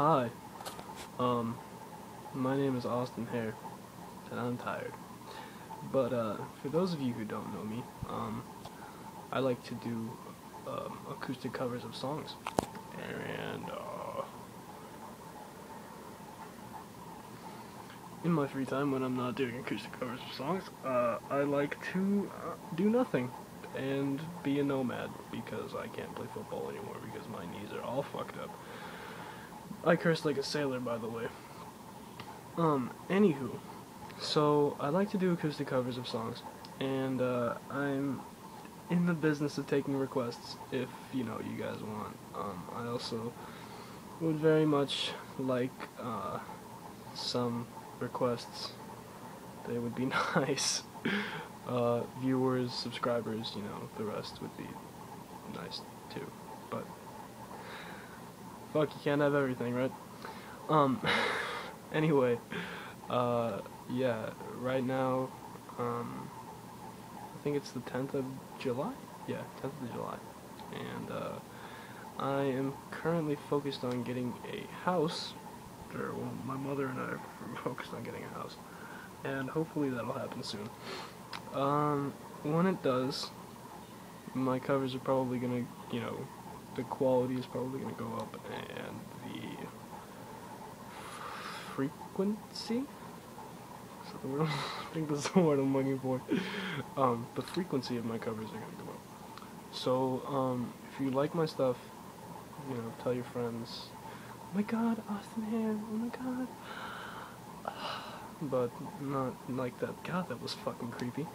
Hi. Um, my name is Austin Hare, and I'm tired. But uh, for those of you who don't know me, um, I like to do um, acoustic covers of songs, and uh, in my free time when I'm not doing acoustic covers of songs, uh, I like to uh, do nothing and be a nomad because I can't play football anymore because my knees are all fucked up. I curse like a sailor, by the way. Um, anywho, so I like to do acoustic covers of songs, and uh, I'm in the business of taking requests if you know you guys want. Um, I also would very much like uh, some requests. They would be nice. uh, viewers, subscribers, you know, the rest would be nice too. Fuck, you can't have everything, right? Um. anyway, uh, yeah. Right now, um, I think it's the 10th of July. Yeah, 10th of July, and uh, I am currently focused on getting a house. Or well, my mother and I are focused on getting a house, and hopefully that'll happen soon. Um, when it does, my covers are probably gonna, you know, the quality is probably gonna go up, and the frequency. Is that the word? I think that's the word I'm looking for. Um, the frequency of my covers are gonna go up. So, um, if you like my stuff, you know, tell your friends. Oh my God, Austin Hare! Oh my God but not like that. God, that was fucking creepy.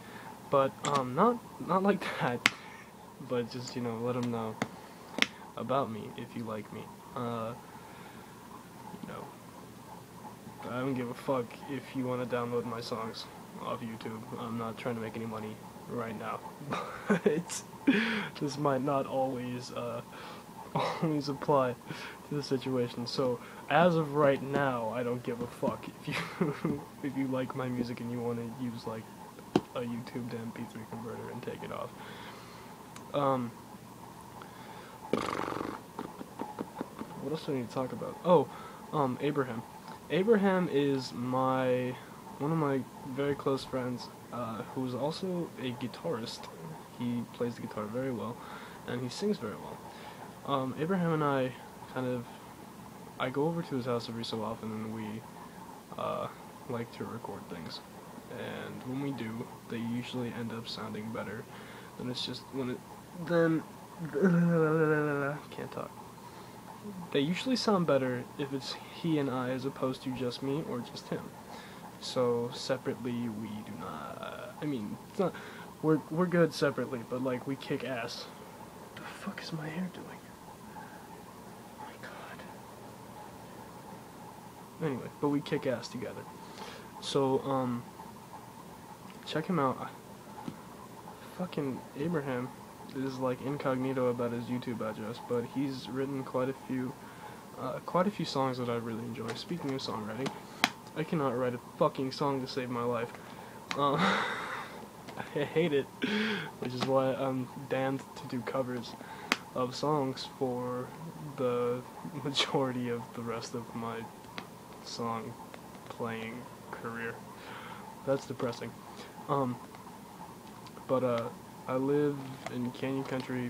But um, not not like that. But just you know, let them know about me if you like me. Uh, you know, I don't give a fuck if you want to download my songs off YouTube. I'm not trying to make any money right now. But this might not always uh, always apply to the situation. So as of right now, I don't give a fuck if you if you like my music and you want to use like a YouTube to MP3 converter and take it off. Um, what else do I need to talk about? Oh, um, Abraham. Abraham is my one of my very close friends, uh, who is also a guitarist. He plays the guitar very well, and he sings very well. Um, Abraham and I kind of I go over to his house every so often and we uh, like to record things. And when we do, they usually end up sounding better. And it's just when it then can't talk. They usually sound better if it's he and I as opposed to just me or just him. So separately we do not. I mean, it's not. We're we're good separately, but like we kick ass. What the fuck is my hair doing? Oh my god. Anyway, but we kick ass together. So, um, check him out. Fucking Abraham is like incognito about his YouTube address, but he's written quite a few, uh, quite a few songs that I really enjoy. Speaking of songwriting, I cannot write a fucking song to save my life. Uh, I hate it, which is why I'm damned to do covers of songs for the majority of the rest of my song playing career. That's depressing. Um, but uh, I live in Canyon Country,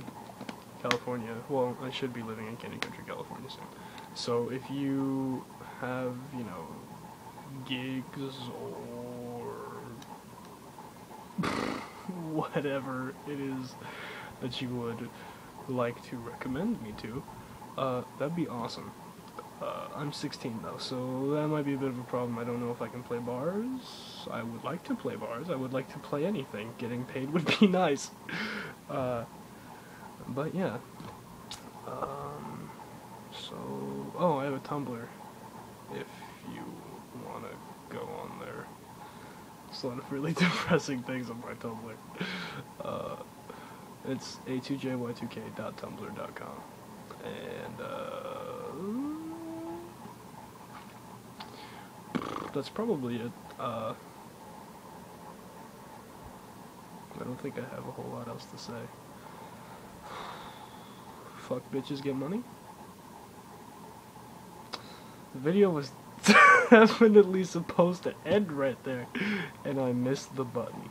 California. Well, I should be living in Canyon Country, California soon. So if you have, you know, gigs or whatever it is that you would like to recommend me to, uh, that'd be awesome. Uh, I'm 16 though, so that might be a bit of a problem. I don't know if I can play bars. I would like to play bars. I would like to play anything. Getting paid would be nice. Uh, but yeah. Um, so, oh, I have a Tumblr. If you want to go on there. It's a lot of really depressing things on my Tumblr. Uh, it's a2jy2k.tumblr.com. And, that's probably it. Uh, I don't think I have a whole lot else to say. Fuck bitches get money? The video was definitely supposed to end right there, and I missed the button.